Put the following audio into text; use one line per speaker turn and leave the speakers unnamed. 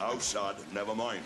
Outside, never mind.